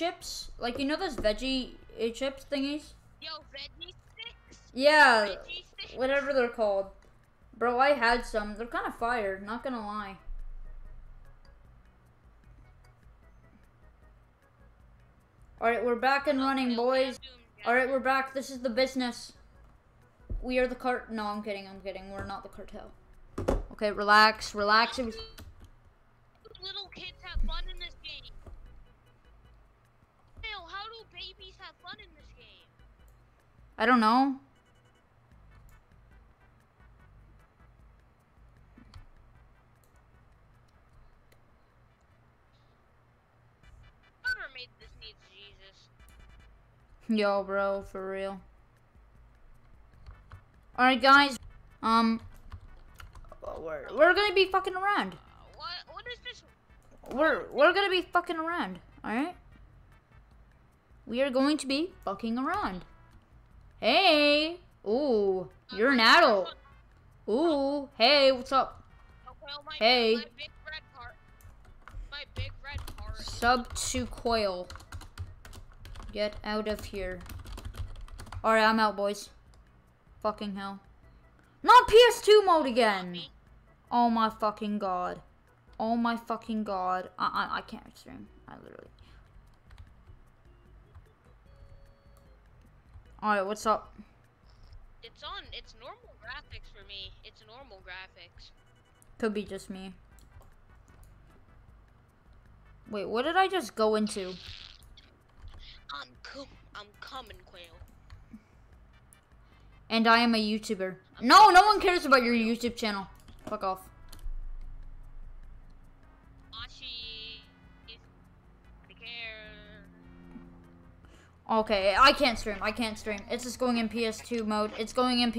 chips? Like you know those veggie uh, chips thingies? Yo, veggie sticks. Yeah, Veggie sticks. whatever they're called. Bro, I had some. They're kind of fire. Not gonna lie. All right, we're back and running, boys. All right, we're back. This is the business. We are the cart. No, I'm kidding. I'm kidding. We're not the cartel. Okay, relax, relax. Have fun in this game? I don't know. Whoever made this needs Jesus. Yo, bro, for real. All right, guys. Um, we're we're gonna be fucking around. Uh, what? What is this? We're we're gonna be fucking around. All right. We are going to be fucking around. Hey. Ooh, you're an adult. Ooh, hey, what's up? Hey. My big red. My big red. Sub to Quail. Get out of here. Alright, I'm out, boys. Fucking hell. Not PS2 mode again! Oh my fucking god. Oh my fucking god. I, I, I can't stream. I literally. Alright, what's up? It's on. It's normal graphics for me. It's normal graphics. Could be just me. Wait, what did I just go into? I'm com- I'm coming, quail. And I am a YouTuber. No, no one cares about your YouTube channel. Fuck off. Okay, I can't stream. I can't stream. It's just going in PS2 mode. It's going in P